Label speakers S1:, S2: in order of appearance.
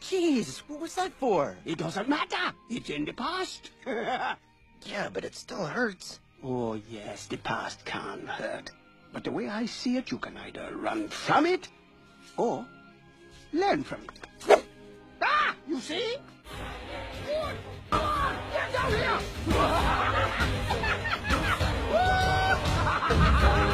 S1: Jeez, what was that for?
S2: It doesn't matter. It's in the past.
S1: yeah, but it still hurts.
S2: Oh, yes, the past can hurt. But the way I see it, you can either run from it or learn from it. Ah! You see? Get down here!